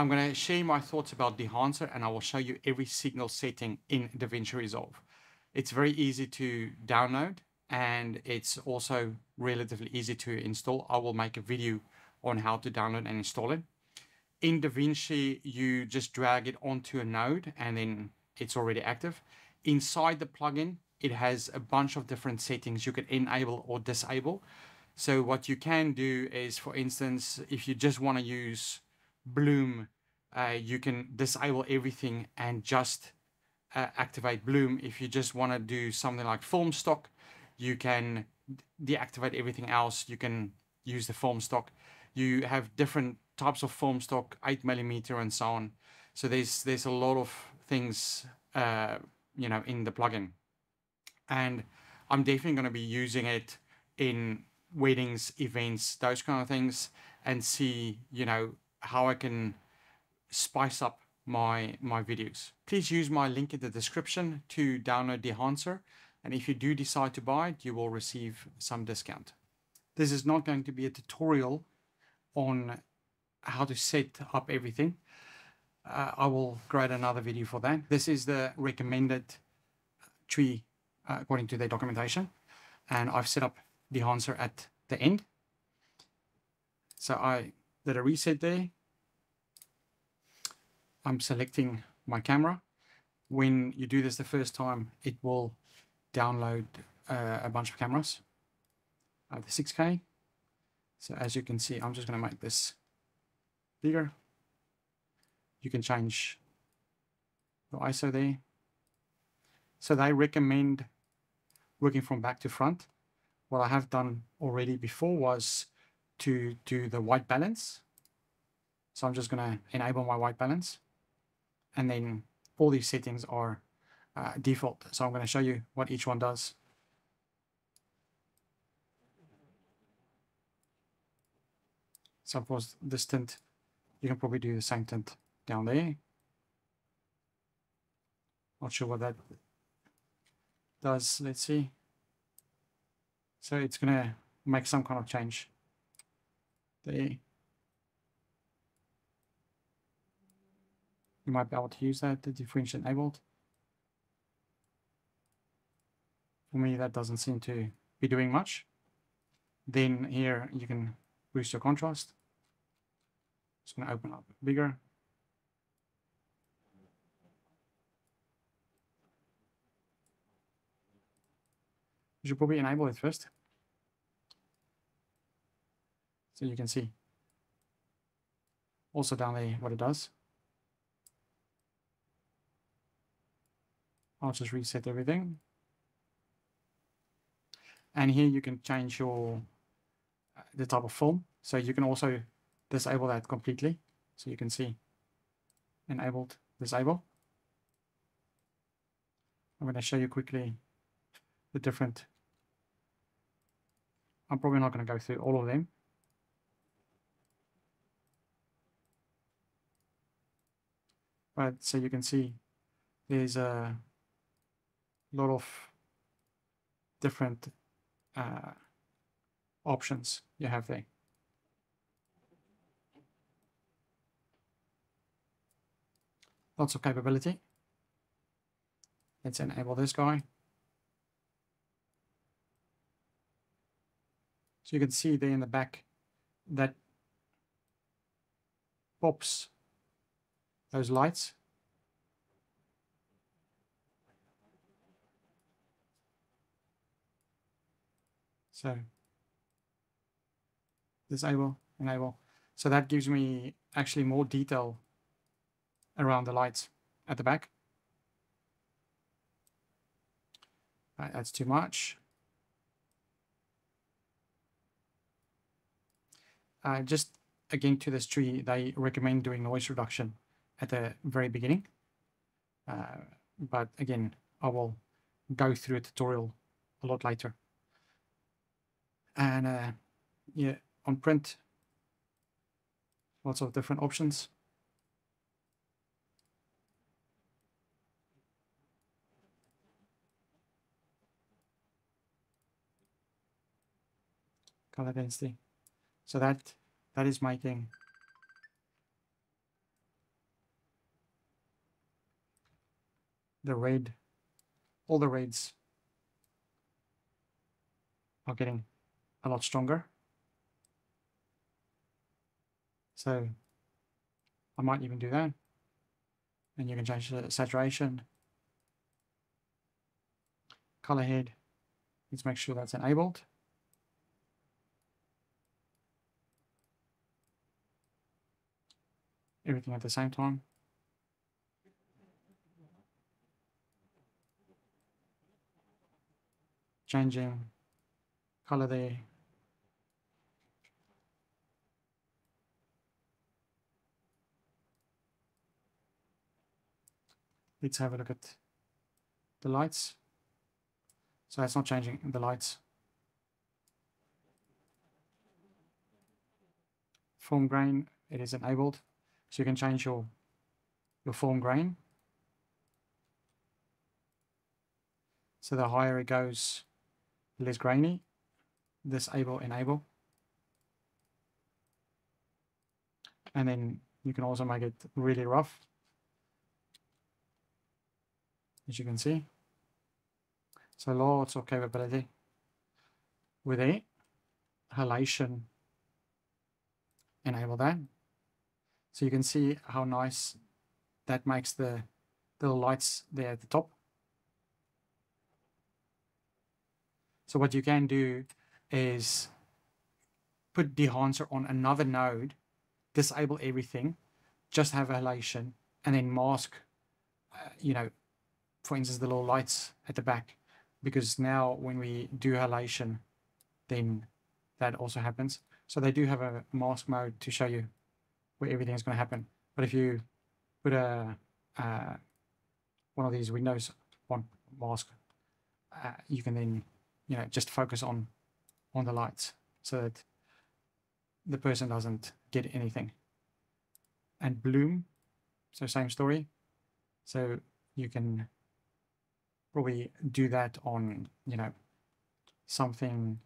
I'm going to share my thoughts about the Dehancer and I will show you every single setting in DaVinci Resolve. It's very easy to download and it's also relatively easy to install. I will make a video on how to download and install it. In DaVinci, you just drag it onto a node and then it's already active. Inside the plugin, it has a bunch of different settings you can enable or disable. So what you can do is, for instance, if you just want to use Bloom, uh, you can disable everything and just uh, activate Bloom. If you just want to do something like film stock, you can deactivate everything else. You can use the film stock. You have different types of film stock, eight millimeter and so on. So there's there's a lot of things uh, you know in the plugin, and I'm definitely going to be using it in weddings, events, those kind of things, and see you know how I can spice up my my videos. Please use my link in the description to download Dehancer, and if you do decide to buy it, you will receive some discount. This is not going to be a tutorial on how to set up everything. Uh, I will create another video for that. This is the recommended tree uh, according to their documentation, and I've set up the Dehancer at the end. So I did are reset there. I'm selecting my camera. When you do this the first time, it will download uh, a bunch of cameras. Uh, the 6K. So as you can see, I'm just going to make this bigger. You can change the ISO there. So they recommend working from back to front. What I have done already before was to do the white balance. So I'm just going to enable my white balance. And then all these settings are uh, default. So I'm going to show you what each one does. So of course this tint, you can probably do the same tint down there. Not sure what that does. Let's see. So it's going to make some kind of change there. You might be able to use that, the differential enabled. For me, that doesn't seem to be doing much. Then here you can boost your contrast. It's going to open up bigger. You should probably enable it first. So you can see also down there what it does. I'll just reset everything. And here you can change your uh, the type of film. So you can also disable that completely. So you can see enabled, disable. I'm going to show you quickly the different. I'm probably not going to go through all of them. But so you can see there's a lot of different uh, options you have there. Lots of capability. Let's enable this guy. So you can see there in the back that pops those lights So disable, enable. So that gives me actually more detail around the lights at the back. Right, that's too much. Uh, just again to this tree, they recommend doing noise reduction at the very beginning. Uh, but again, I will go through a tutorial a lot later. And uh, yeah on print lots of different options. Color density. So that that is making the red, all the reds are getting a lot stronger. So I might even do that. And you can change the saturation, color head. Let's make sure that's enabled. Everything at the same time. Changing color there. Let's have a look at the lights. So it's not changing the lights. Film grain, it is enabled. So you can change your, your film grain. So the higher it goes, less grainy. Disable, enable. And then you can also make it really rough. As you can see. So lots of capability with it. Halation, enable that. So you can see how nice that makes the little lights there at the top. So what you can do is put Dehancer on another node, disable everything, just have a halation, and then mask, uh, you know, for instance, the little lights at the back. Because now when we do halation, then that also happens. So they do have a mask mode to show you where everything is going to happen. But if you put a uh, one of these Windows on mask, uh, you can then you know just focus on on the lights so that the person doesn't get anything. And bloom, so same story. So you can probably do that on, you know, something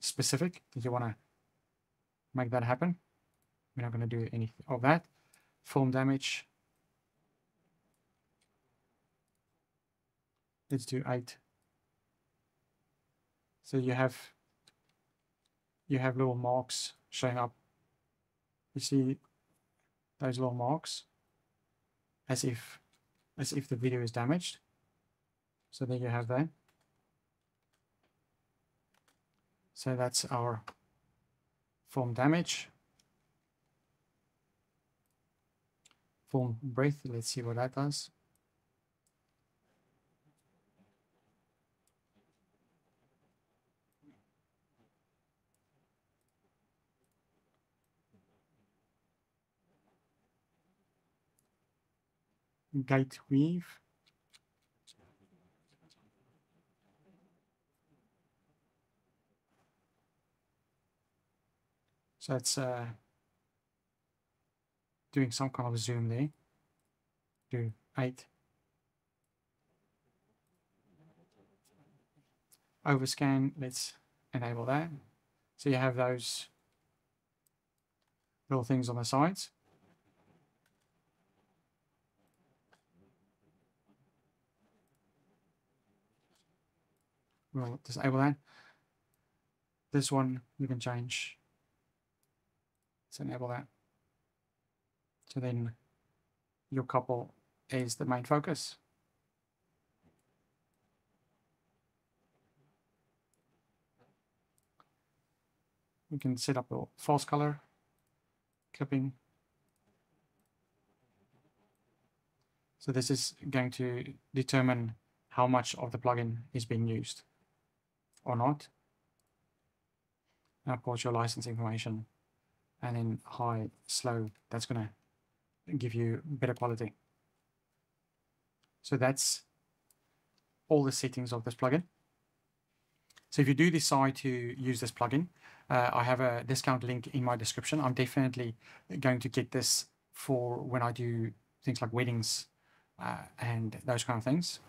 specific that you want to make that happen. We're not going to do any of that. Film damage. Let's do eight. So you have you have little marks showing up. You see those little marks as if as if the video is damaged. So there you have that. So that's our film damage. Film breath, let's see what that does. Gate weave. So that's uh, doing some kind of zoom there. Do 8. Overscan, let's enable that. So you have those little things on the sides. We'll disable that. This one you can change. Let's enable that. So then your couple is the main focus. We can set up a false color, clipping. So this is going to determine how much of the plugin is being used or not. And of course your license information and then high, slow, that's going to give you better quality. So that's all the settings of this plugin. So if you do decide to use this plugin, uh, I have a discount link in my description. I'm definitely going to get this for when I do things like weddings uh, and those kind of things.